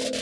you